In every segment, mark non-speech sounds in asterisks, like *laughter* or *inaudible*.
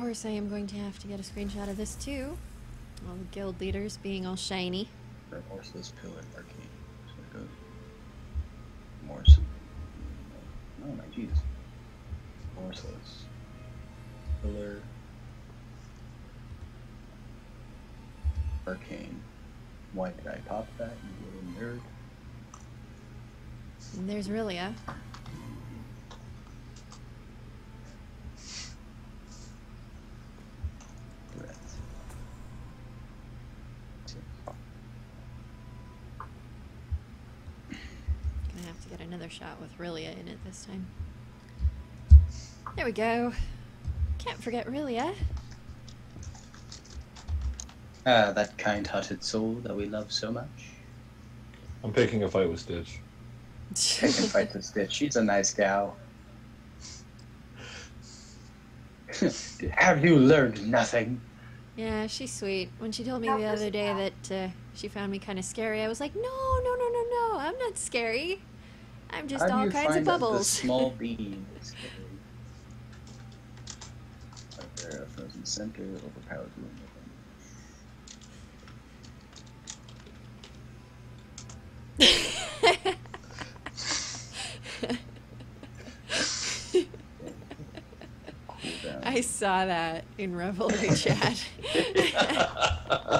course, I am going to have to get a screenshot of this too. All the guild leaders being all shiny. Remorseless pillar arcane. So it goes. Remorse. Oh my jeez. Remorseless. Pillar. Arcane. Why did I pop that, you little nerd? And there's Rilia. Breath. Gonna have to get another shot with Rilia in it this time. There we go. Can't forget Rilia. Ah, that kind-hearted soul that we love so much. I'm picking a fight with Stitch. I can fight with Stitch. She's a nice gal. Have you learned nothing? yeah, she's sweet. When she told me the other day that uh, she found me kind of scary, I was like, no, no, no, no, no. I'm not scary. I'm just How do all you kinds find of bubbles. The small bean. is scary? Right a frozen center, overpowered room. *laughs* I saw that in Revelry chat. *laughs* *laughs*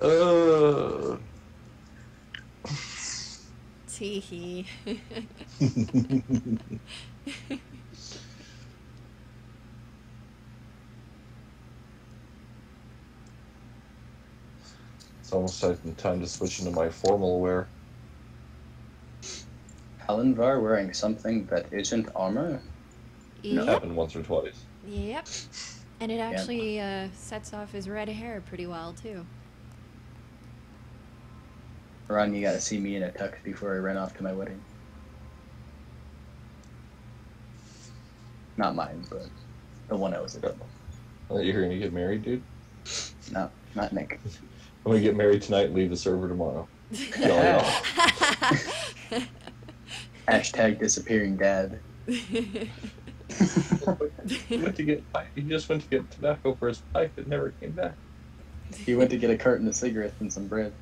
Uh, Teehee. it's almost time time to switch into my formal wear. Halenvar wearing something that isn't armor? Yep. Happened once or twice. Yep. And it actually uh, sets off his red hair pretty well too. Ron, you gotta see me in a tux before I run off to my wedding. Not mine, but the one I was at. Uh, You're gonna get married, dude. No, not Nick. *laughs* I'm gonna get married tonight and leave the server tomorrow. *laughs* Yeah, *laughs* Hashtag disappearing dad. He went to get he just went to get tobacco for his pipe. It never came back. He went to get a carton of cigarettes and some bread.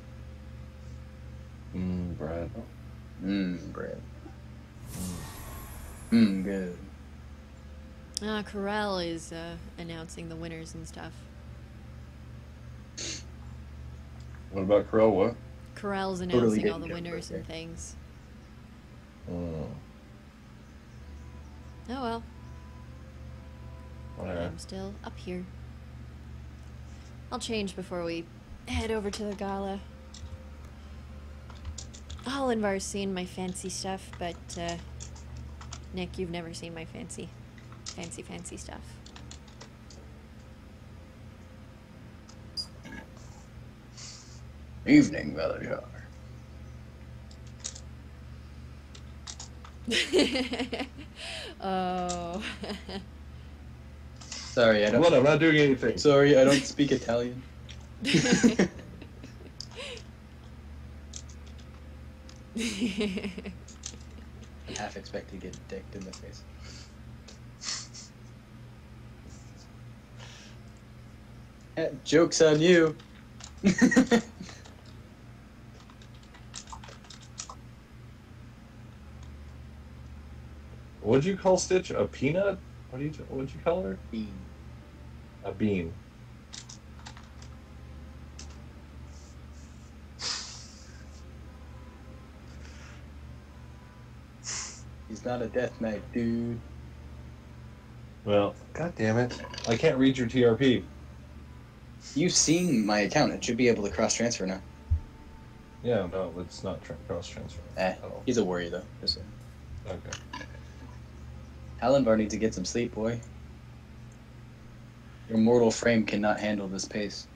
Mmm, Brad. Mmm, bread. Mmm, good. uh, Corel is uh, announcing the winners and stuff. What about Crow? What? Corel's Totally announcing all the winners right and things. Mm, Oh well, whatever. I'm still up here. I'll change before we head over to the gala. Hollenvar's seen my fancy stuff, but uh, Nick, you've never seen my fancy, fancy, fancy stuff. Evening, Valajar. *laughs* oh. *laughs* Sorry, I don't. What? I'm not doing anything. Sorry, I don't speak Italian. *laughs* I *laughs* half expect to get dicked in the face. *laughs* Eh, joke's on you. *laughs* What'd you call Stitch? A peanut? What do you? What'd you call her? Bean. A bean. Not a death knight, dude. Well, god damn it! I can't read your TRP. You've seen my account. It should be able to cross transfer now. Yeah, no, it's not tra- cross transfer. Eh, he's a worry though. Just saying. Okay. Halenvar needs to get some sleep, boy. Your mortal frame cannot handle this pace.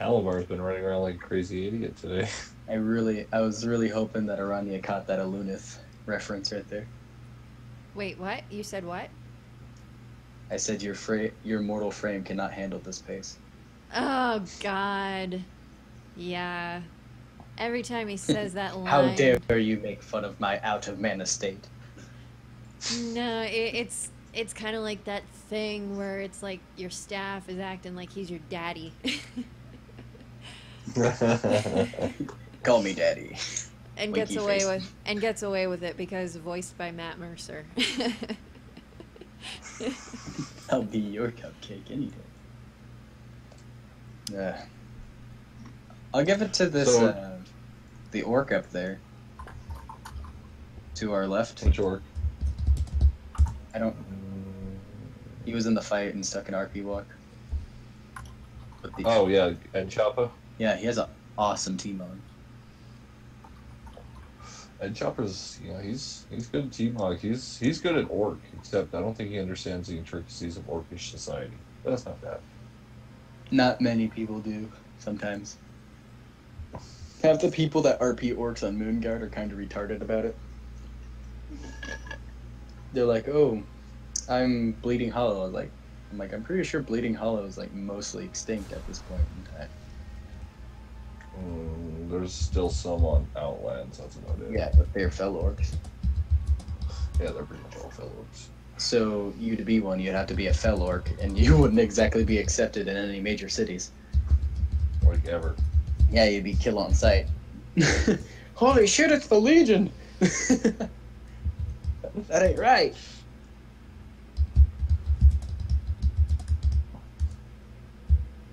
Alamar's been running around like a crazy idiot today. *laughs* I really, I was really hoping that Aranya caught that Alunith reference right there. Wait, what? You said what? I said your fra- your mortal frame cannot handle this pace. Oh God. Yeah. Every time he says that *laughs* line. How dare you make fun of my out of mana state? No, it, it's it's kind of like that thing where it's like your staff is acting like he's your daddy. *laughs* *laughs* Call me daddy. *laughs* and Winky gets away face. with and gets away with it because voiced by Matt Mercer. *laughs* I'll be your cupcake any day. Yeah. I'll give it to this, So- uh, the orc up there. To our left. Which orc? I don't. He was in the fight and stuck in RP walk. But the, Oh yeah, and Choppa. yeah, he has an awesome team on. And Chopper's, you know, he's he's good at team hawk. He's he's good at orc, except I don't think he understands the intricacies of orcish society. But that's not bad. Not many people do. Sometimes. Half the people that RP orcs on Moonguard are kind of retarded about it. They're like, "Oh, I'm Bleeding Hollow." I was like, "I'm like, I'm pretty sure Bleeding Hollow is like mostly extinct at this point in time." Mm, there's still some on Outlands. That's about it. Yeah, but they're fel orcs. yeah, they're pretty much all fel orcs. So you to be one, you'd have to be a fel orc, and you *laughs* wouldn't exactly be accepted in any major cities. Like ever. Yeah, you'd be kill on sight. *laughs* Holy shit, it's the Legion! *laughs* that ain't right.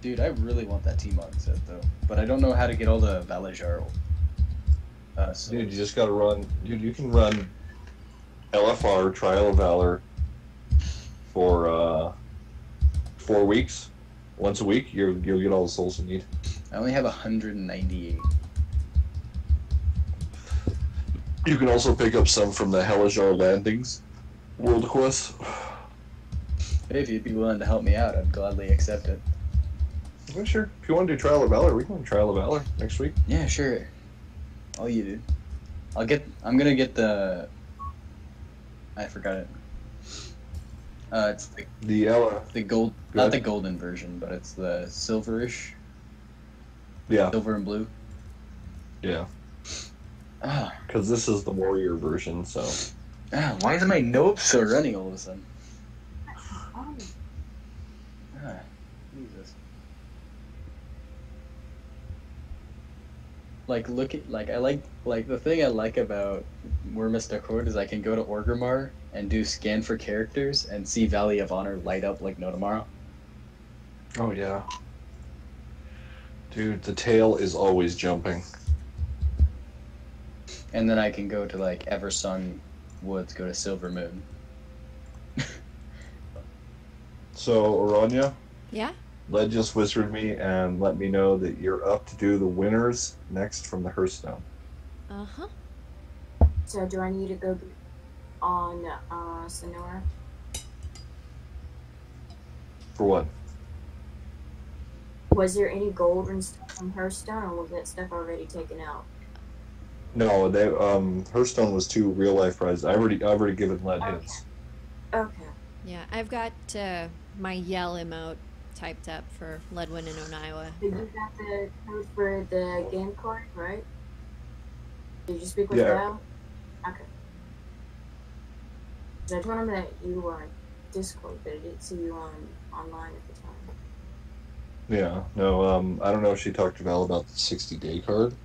Dude, I really want that T-Mog set though, but I don't know how to get all the Valarjar. Uh, so Dude, you just gotta run. Dude, you can run LFR Trial of Valor for uh, four weeks. Once a week, you you'll get all the souls you need. I only have 198. You can also pick up some from the Helajar Landings World Quest. If you'd be willing to help me out, I'd gladly accept it. Yeah, sure. If you want to do Trial of Valor, we can do Trial of Valor next week. Yeah, sure. Oh, you do. I'll get. I'm gonna get the. I forgot it. Uh, it's the, The Ella. the gold, Good. not the golden version, but it's the silverish, Yeah, silver and blue. yeah. Ah, Because this is the Warrior version, so. ah, why is my nope so running all of a sudden? Oh, Ah, Jesus. Like look at like I like like the thing I like about Wyrmrest Accord is I can go to Orgrimmar and do scan for characters and see Valley of Honor light up like no tomorrow. Oh, yeah. Dude, the tail is always jumping. And then I can go to like Eversong Woods, go to Silver Moon. So, Aranya, yeah? Led just whispered me and let me know that you're up to do the winners next from the Hearthstone. Uh huh. so do I need to go on uh, Sonora? For what? Was there any gold and stuff from Hearthstone, or was that stuff already taken out? No, they um Hearthstone was two real life prizes. I already I've already given Led his. Okay. Yeah, I've got uh, my yell emote typed up for Ledwin and Oniwa. Did you got the code for the game card, right? Did you speak with Yeah. Val? Okay. So I told him that you were on Discord, but I didn't see you on online at the time. Yeah, no, um I don't know if she talked to Val about the sixty day card.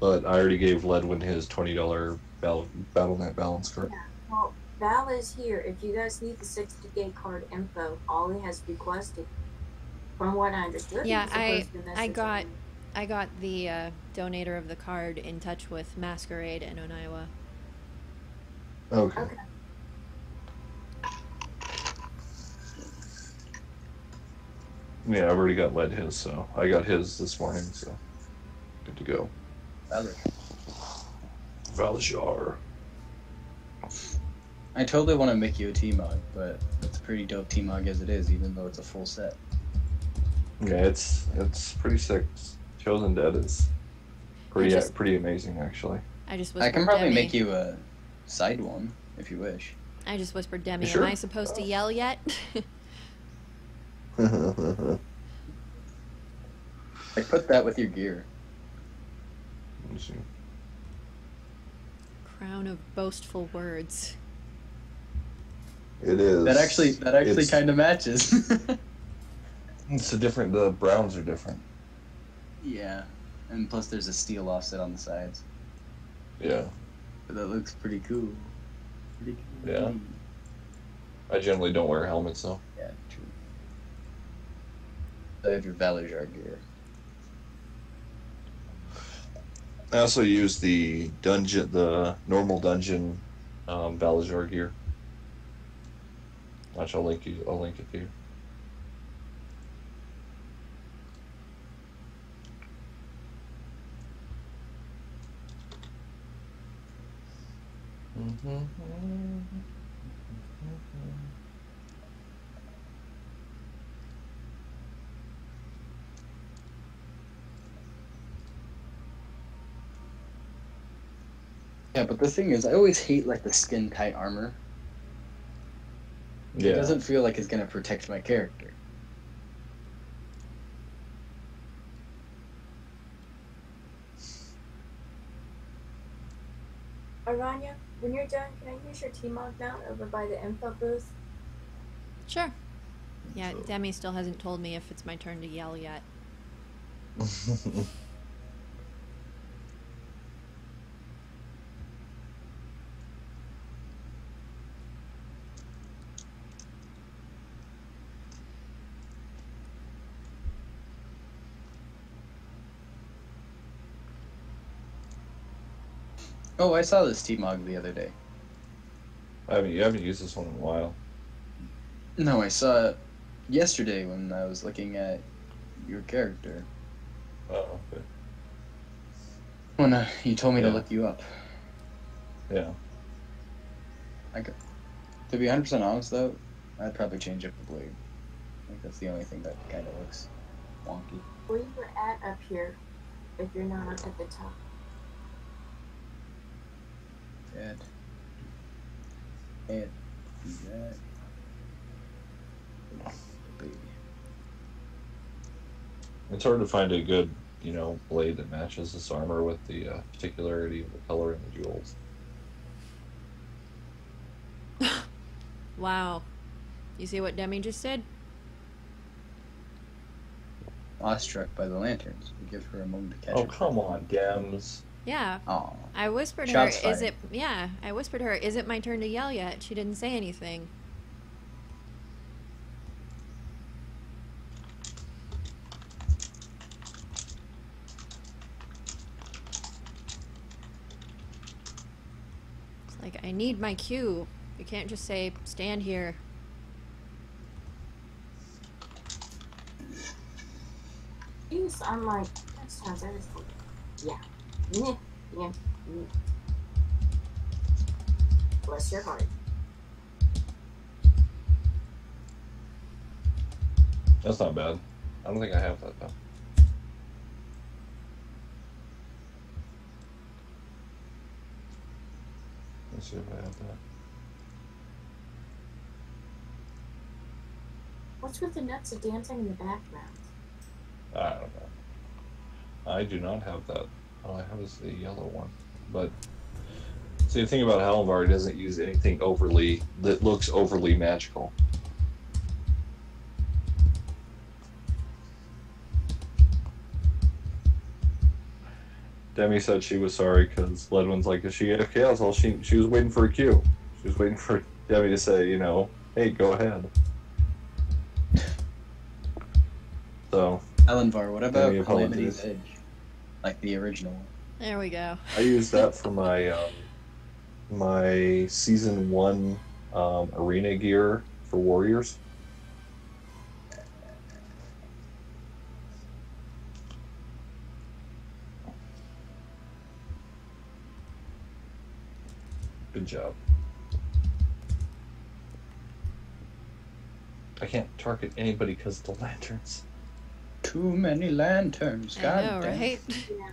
But I already gave Ledwin his twenty dollar battle BattleNet balance card. Well, Val is here. If you guys need the 60 gig card info, Ollie has requested, from what I understood, Yeah, I- I got- him. I got the uh, donator of the card in touch with Masquerade and Oniwa. Okay. Okay. Yeah, I've already got Led his, so I got his this morning, so good to go. Valor. Valjar. I totally want to make you a T-Mog, but it's a pretty dope T-Mog as it is, even though it's a full set. Yeah, it's it's pretty sick. Chosen Dead is pretty just- pretty amazing actually. I just I can probably Demi. make you a side one if you wish. I just whispered Demi. Sure. Am I supposed to yell yet? *laughs* Like put that with your gear. me see. Crown of boastful words. It is. That actually that actually kind of matches. *laughs* It's a different. The browns are different. yeah, and plus there's a steel offset on the sides, Yeah. but that looks pretty cool. Pretty cool. Yeah. I generally don't wear helmets though. Yeah, true. I have your Valarjar gear. I also use the dungeon, the normal dungeon, um, Valarjar gear. I'll link you. I'll link it you. Yeah, but the thing is, I always hate like the skin tight armor. It doesn't feel like it's gonna protect my character. Aranya, when you're done, can I use your T-Mog mount over by the info booth? Sure. Yeah, So- Demi still hasn't told me if it's my turn to yell yet. *laughs* Oh, I saw this T-Mog the other day. I haven't. You haven't used this one in a while. No, I saw it yesterday when I was looking at your character. Oh, okay. When uh, you told me to look you up. Yeah. I could, To be 100% honest, though, I'd probably change up the blade. I think that's the only thing that kind of looks wonky. Where you were at up here, if you're not up at the top. Add. Add. Do that. Baby. It's hard to find a good, you know, blade that matches this armor with the uh, particularity of the color and the jewels. *laughs* Wow. You see what Demi just said? Awestruck by the lanterns. We give her a moment to catch Oh her. come on, Gems. Yeah. Aw. I whispered Shots her, is it yeah, I whispered her, is it my turn to yell yet? She didn't say anything. It's like I need my cue. You can't just say stand here. Jeez, I'm like, that sounds everything. Yeah. Yeah. Yeah. Bless your heart. That's not bad. I don't think I have that though. Let's see if I have that. What's with the nuts of dancing in the background? I don't know. I do not have that. All I have is the yellow one. But see, the thing about Halvar, it doesn't use anything overly that looks overly magical. Demi said she was sorry because Ledwin's like, is she AFK? That's all she she was waiting for a cue. She was waiting for *laughs* Demi to say, you know, hey, go ahead. *laughs* So Alanvar, what about Any Calamity's? Edge? Like the original one. There we go. I use that for my um, my season one um, arena gear for warriors. Good job. I can't target anybody because of the lanterns. Too many lanterns. I God know, damn. right? Yeah.